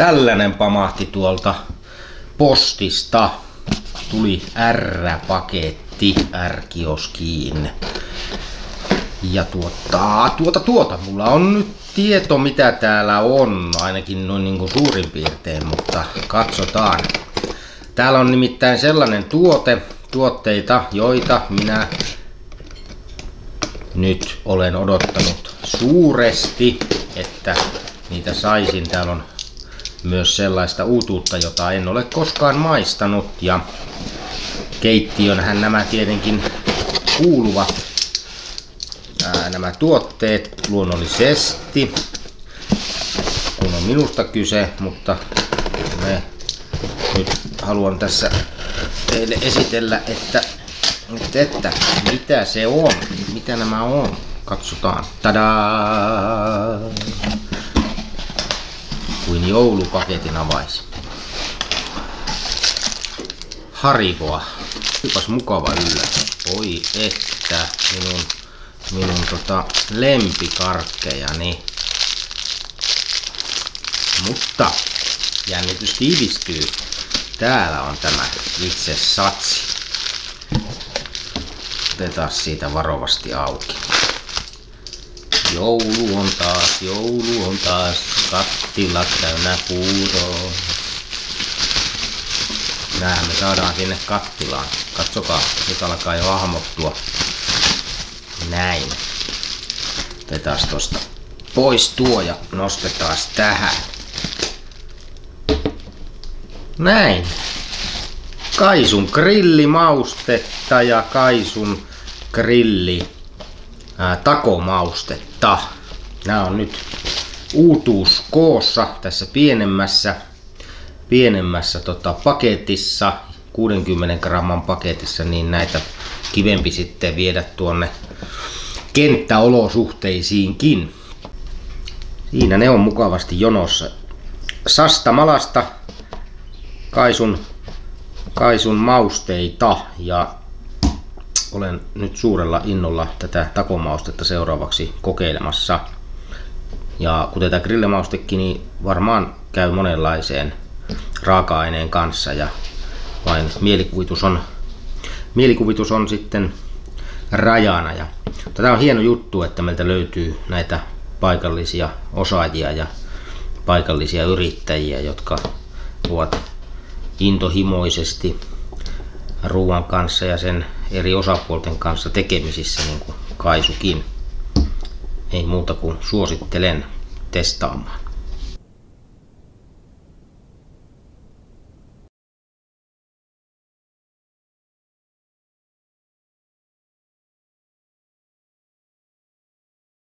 tällainen pamahti tuolta postista. Tuli R-paketti R-kioskiin. Ja tuota, tuota, tuota, mulla on nyt tieto mitä täällä on, ainakin noin niin kuin suurin piirtein, mutta katsotaan. Täällä on nimittäin sellainen tuote, tuotteita, joita minä nyt olen odottanut suuresti, että niitä saisin. Täällä on myös sellaista uutuutta, jota en ole koskaan maistanut ja keittiönhän nämä tietenkin kuuluvat ää, nämä tuotteet luonnollisesti, kun on minusta kyse, mutta me nyt haluan tässä teille esitellä, että, että, että mitä se on, mitä nämä on. Katsotaan. Tadaa! Kuin joulupaketin avaisi. Harivoa. Hypäs mukava yllätys. Oi että minun, minun tota lempikarkkejani. Mutta jännitys tiivistyy. Täällä on tämä itse satsi. Otetaan siitä varovasti auki. Joulu on taas, joulu on taas, kattila täynnä puuroa. Nämähän me saadaan sinne kattilaan. Katsokaa, nyt alkaa jo hahmottua. Näin. Otetaan tosta pois tuo ja nostetaan tähän. Näin. Kaisun grillimaustetta ja Kaisun grilli ää, takomaustetta. Nämä on nyt uutuus koossa tässä pienemmässä, pienemmässä tota, paketissa, 60 gramman paketissa, niin näitä kivempi sitten viedä tuonne kenttäolosuhteisiinkin. Siinä ne on mukavasti jonossa. Sasta malasta Kaisun, Kaisun mausteita ja olen nyt suurella innolla tätä takomaustetta seuraavaksi kokeilemassa. Ja kuten tämä grillimaustekin, niin varmaan käy monenlaiseen raaka-aineen kanssa ja vain mielikuvitus on, mielikuvitus on sitten rajana. Ja tämä on hieno juttu, että meiltä löytyy näitä paikallisia osaajia ja paikallisia yrittäjiä, jotka ovat intohimoisesti ruoan kanssa ja sen eri osapuolten kanssa tekemisissä, niin kuin Kaisukin. Ei muuta kuin suosittelen testaamaan.